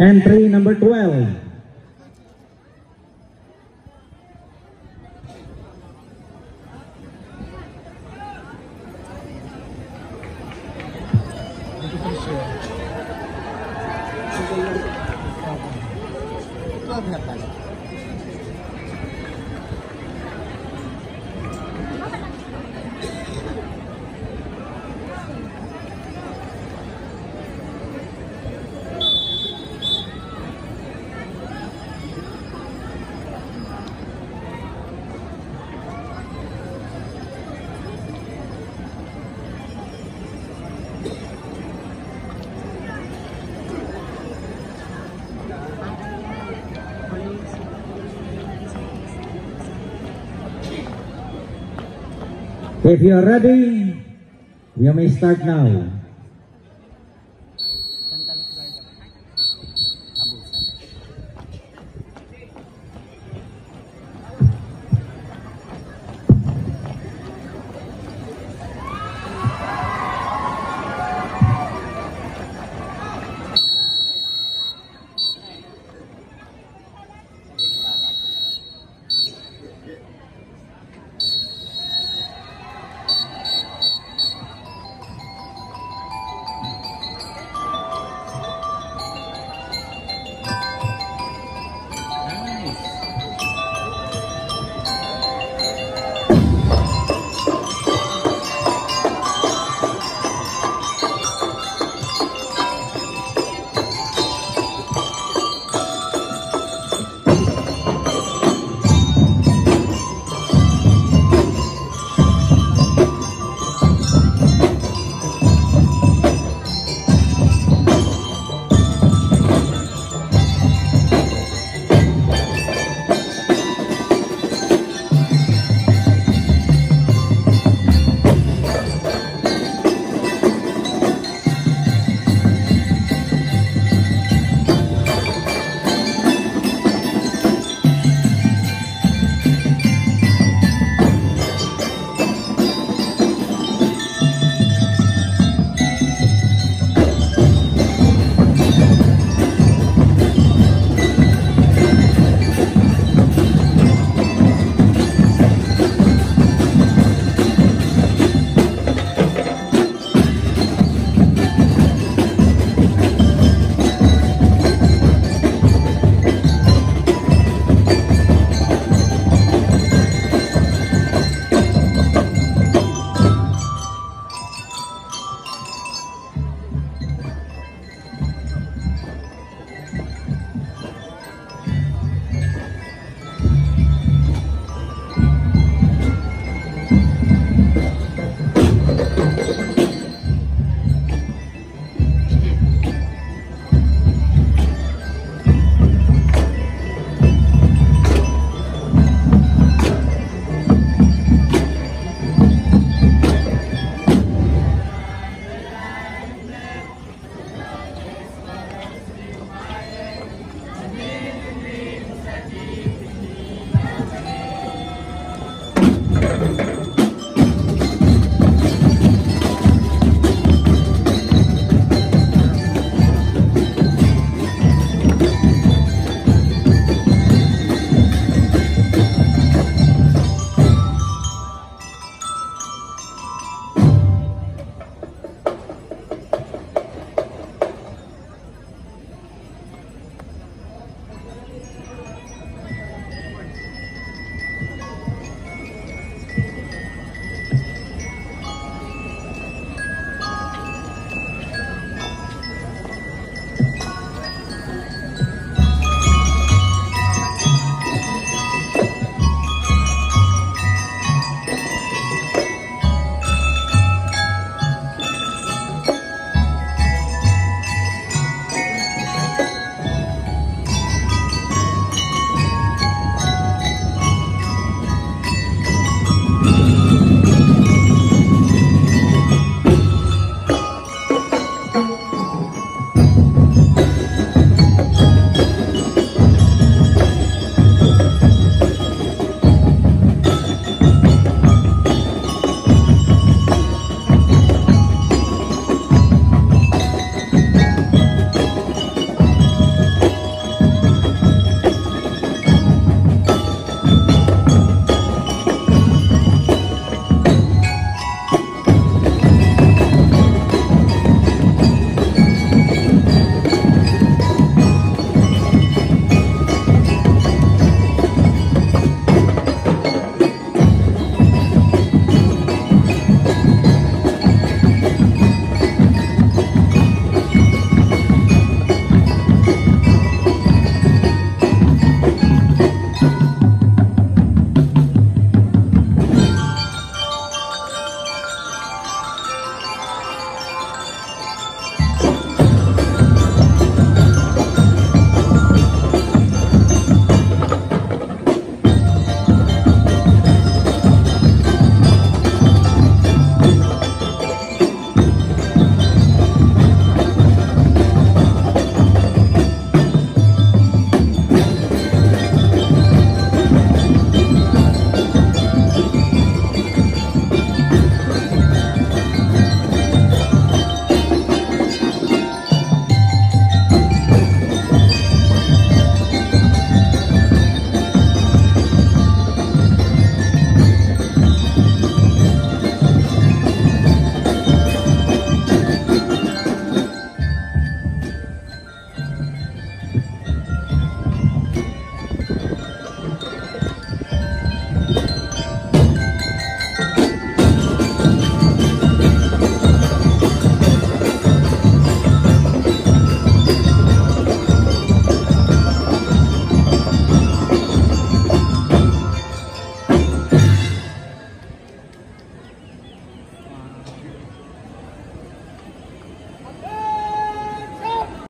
Entry number 12. If you're ready, you may start now.